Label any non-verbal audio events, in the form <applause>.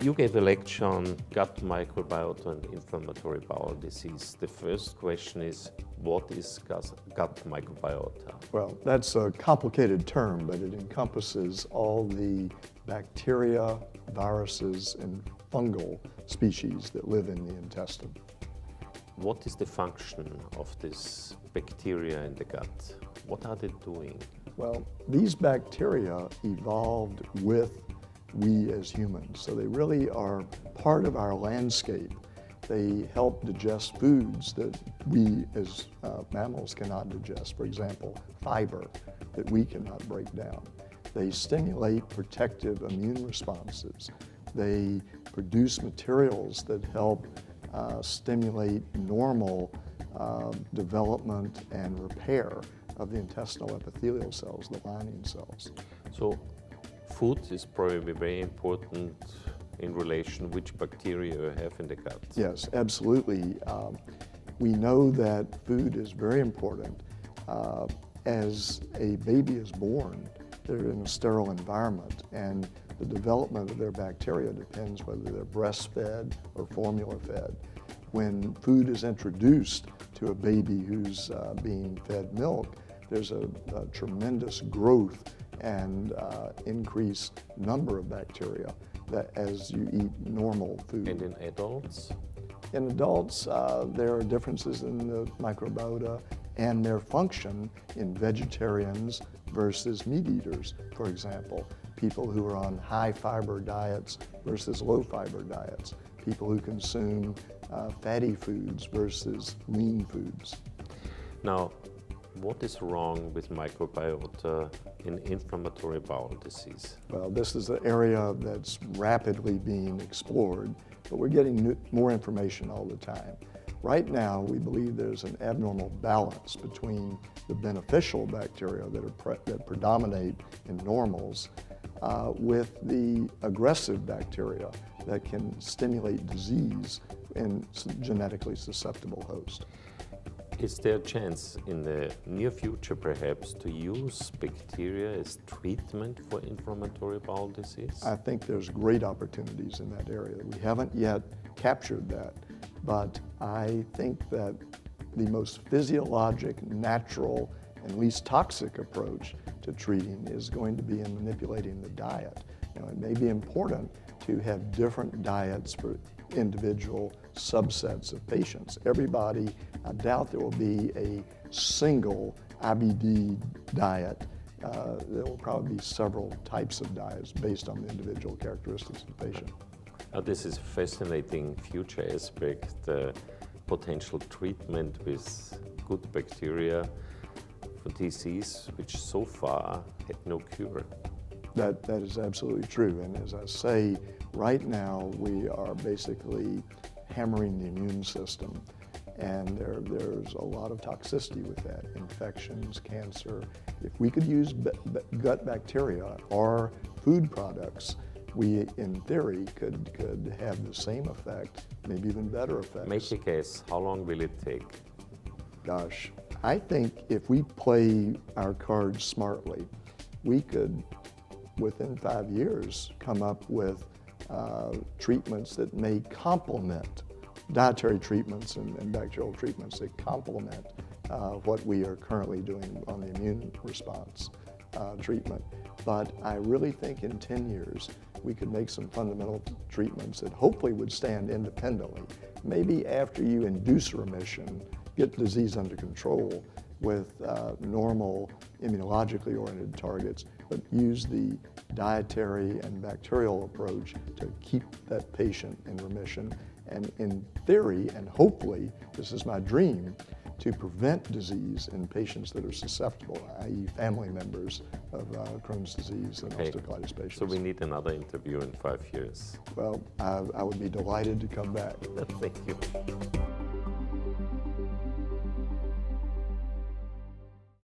You gave a lecture on gut microbiota and inflammatory bowel disease. The first question is, what is gut microbiota? Well, that's a complicated term, but it encompasses all the bacteria, viruses, and fungal species that live in the intestine. What is the function of this bacteria in the gut? What are they doing? Well, these bacteria evolved with we as humans. So they really are part of our landscape. They help digest foods that we as uh, mammals cannot digest. For example, fiber that we cannot break down. They stimulate protective immune responses. They produce materials that help uh, stimulate normal uh, development and repair of the intestinal epithelial cells, the lining cells. So food is probably very important in relation which bacteria you have in the gut. Yes, absolutely. Um, we know that food is very important. Uh, as a baby is born, they're in a sterile environment and the development of their bacteria depends whether they're breastfed or formula fed. When food is introduced to a baby who's uh, being fed milk, there's a, a tremendous growth and uh, increased number of bacteria that as you eat normal food. And in adults? In adults, uh, there are differences in the microbiota and their function in vegetarians versus meat eaters, for example. People who are on high fiber diets versus low fiber diets. People who consume uh, fatty foods versus lean foods. Now, what is wrong with microbiota in inflammatory bowel disease? Well, this is an area that's rapidly being explored, but we're getting new, more information all the time. Right now, we believe there's an abnormal balance between the beneficial bacteria that, are pre that predominate in normals uh, with the aggressive bacteria that can stimulate disease in genetically susceptible hosts. Is there a chance in the near future perhaps to use bacteria as treatment for inflammatory bowel disease? I think there's great opportunities in that area. We haven't yet captured that, but I think that the most physiologic, natural, and least toxic approach to treating is going to be in manipulating the diet. Now, it may be important to have different diets for individual subsets of patients. Everybody, I doubt there will be a single IBD diet. Uh, there will probably be several types of diets based on the individual characteristics of the patient. Now, this is a fascinating future aspect, the potential treatment with good bacteria for disease, which so far had no cure. That, that is absolutely true. And as I say, right now we are basically hammering the immune system. And there, there's a lot of toxicity with that, infections, cancer. If we could use gut bacteria or food products, we, in theory, could, could have the same effect, maybe even better effects. Make a guess, how long will it take? Gosh, I think if we play our cards smartly, we could, within five years, come up with uh, treatments that may complement dietary treatments and, and bacterial treatments that complement uh, what we are currently doing on the immune response uh, treatment. But I really think in 10 years, we could make some fundamental treatments that hopefully would stand independently. Maybe after you induce remission, get disease under control with uh, normal immunologically oriented targets, but use the dietary and bacterial approach to keep that patient in remission. And in theory, and hopefully, this is my dream, to prevent disease in patients that are susceptible, i.e. family members of uh, Crohn's disease and okay. ulcerative patients. So we need another interview in five years. Well, I, I would be delighted to come back. <laughs> Thank you.